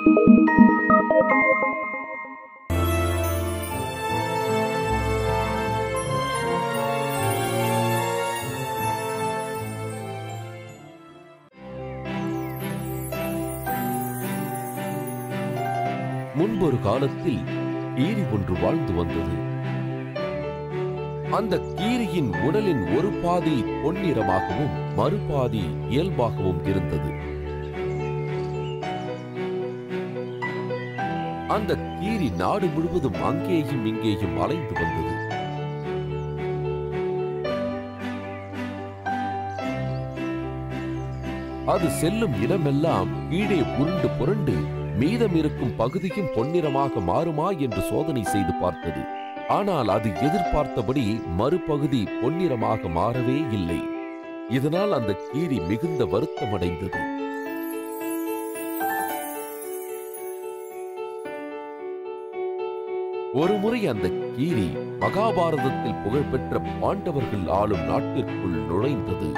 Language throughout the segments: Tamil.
முன்பொரு காலத்தில் கீரி ஒன்று வாழ்ந்து வந்தது. அந்த கீரியின் உடலின் ஒரு பாதி பொன்னிறமாகவும் மறுபாதி இயல்பாகவும் இருந்தது. அந்த கீரி நாடு முழுவதும் அங்கேயும் இங்கேயும் அலைந்து வந்தது. அது செல்லும் இடமெல்லாம் கீழே உருண்டு புரண்டு மீதம் இருக்கும் பகுதியும் பொன்னிறமாக மாறுமா என்று சோதனை செய்து பார்த்தது. ஆனால் அது எதிர்பார்த்தபடி மறுபகுதி பொன்னிறமாக மாறவே இல்லை. இதனால் அந்த கீரி மிகுந்த வருத்தமடைந்தது. ஒருமுறை அந்த கீரி மகாபாரதத்தில் புகழ்பெற்ற பாண்டவர்கள் ஆளும் நாட்டிற்குள் நுழைந்தது.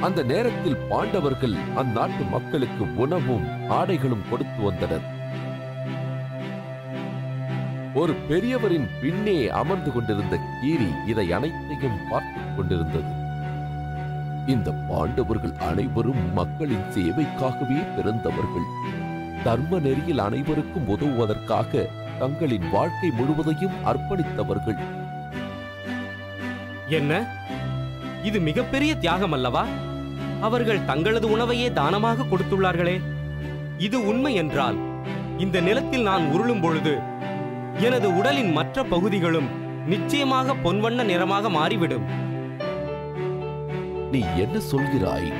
அந்த நேரத்தில் பாண்டவர்கள் அந்நாட்டு மக்களுக்கு உணவும் ஆடைகளும் கொடுத்து வந்தனர். ஒரு பெரியவரின் பின்னே அமர்ந்து கொண்டிருந்த கீரி இதை அனைத்தையும் பார்த்துக் கொண்டிருந்தது. இந்த பாண்டவர்கள் அனைவரும் மக்களின் சேவைக்காகவே பிறந்தவர்கள். தர்ம நெறியில் அனைவருக்கும் உதவுவதற்காக தங்களின் வாழ்க்கை முழுவதையும் அர்ப்பணித்தவர்கள். என்ன? இது மிகப்பெரிய தியாகம் அல்லவா? அவர்கள் தங்களது உணவையே தானமாக கொடுத்துள்ளார்களே. இது உண்மை என்றால் இந்த நிலத்தில் நான் உருளும் பொழுது எனது உடலின் மற்ற பகுதிகளும் நிச்சயமாக பொன்வண்ண நிறமாக மாறிவிடும். நீ என்ன சொல்கிறாய்?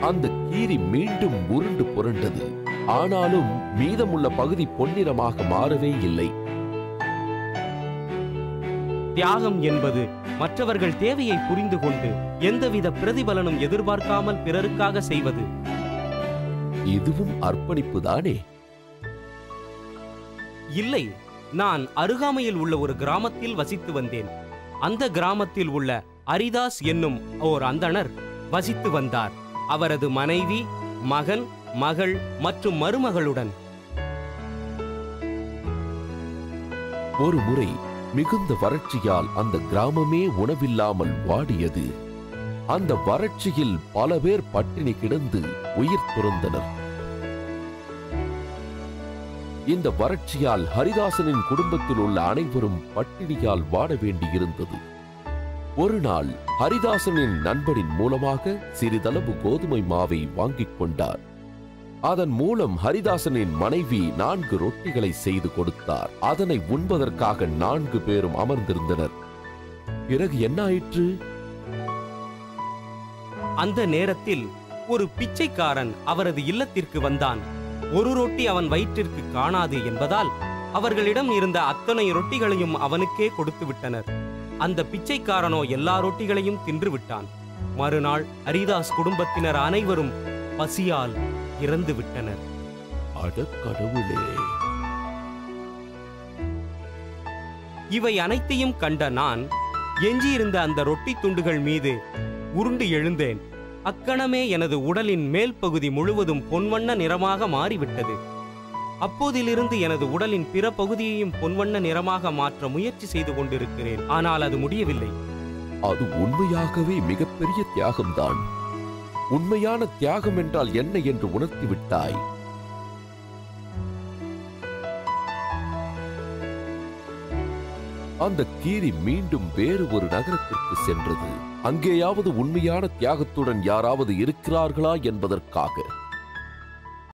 அந்த கீரி மீண்டும் உருண்டு புரண்டது. ஆனாலும் மீதமுள்ள பகுதி பொன்னிறமாக மாறவே இல்லை. தியாகம் என்பது மற்றவர்கள் தேவையை புரிந்து கொண்டு எந்தவித பிரதிபலனும் எதிர்பார்க்காமல் பிறருக்காக செய்வது. இதுவும் அர்ப்பணிப்பு தானே? இல்லை நான் அருகாமையில் உள்ள ஒரு கிராமத்தில் வசித்து வந்தேன். அந்த கிராமத்தில் உள்ள அரிதாஸ் என்னும் ஓர் அந்தணர் வசித்து வந்தார். அவரது மனைவி மகன் மகள் மற்றும் மருமகளுடன். ஒரு முறை மிகுந்த வறட்சியால் அந்த கிராமமே உணவில்லாமல் வாடியது. அந்த வறட்சியில் பல பேர் பட்டினி கிடந்து உயிர் துறந்தனர் இந்த வறட்சியால் ஹரிதாசனின் குடும்பத்தில் உள்ள அனைவரும் பட்டினியால் வாட வேண்டியிருந்தது. ஒரு நாள் ஹரிதாசனின் நண்பனின் மூலமாக சிறிதளவு கோதுமை மாவை வாங்கிக் கொண்டார். அதன் மூலம் ஹரிதாசனின் மனைவி நான்கு ரொட்டிகளை செய்து கொடுத்தார். அதனை உண்பதற்காக நான்கு பேரும் அமர்ந்திருந்தனர். பிறகு என்ன ஆயிற்று? அந்த நேரத்தில் ஒரு பிச்சைக்காரன் அவரது இல்லத்திற்கு வந்தான். ஒரு ரொட்டி அவன் வயிற்றிற்கு காணாது என்பதால் அவர்களிடம் இருந்த அத்தனை ரொட்டிகளையும் அவனுக்கே கொடுத்து விட்டனர். அந்த பிச்சைக்காரனோ எல்லா ரொட்டிகளையும் தின்று விட்டான். மறுநாள் ஹரிதாஸ் குடும்பத்தினர் அனைவரும் பசியால் இறந்து விட்டனர். அட கடவுளே. இவை அனைத்தையும் கண்ட நான் எஞ்சியிருந்த அந்த ரொட்டி துண்டுகள் மீது உருண்டு எழுந்தேன். அக்கணமே எனது உடலின் மேல் பகுதி முழுவதும் பொன்வண்ண நிறமாக மாறிவிட்டது. அப்போதிலிருந்து எனது உடலின் பிற பகுதியையும் பொன்வண்ண நிறமாக மாற்ற முயற்சி செய்து கொண்டிருக்கிறேன். ஆனால் அது முடியவில்லை. அது உண்மையாகவே மிகப்பெரிய தியாகம்தான். உண்மையான தியாகம் என்றால் என்ன என்று உணர்த்தி விட்டாய் அந்த கீரி மீண்டும் வேறு ஒரு நகரத்திற்கு சென்றது. அங்கேயாவது உண்மையான தியாகத்துடன் யாராவது இருக்கிறார்களா என்பதற்காக.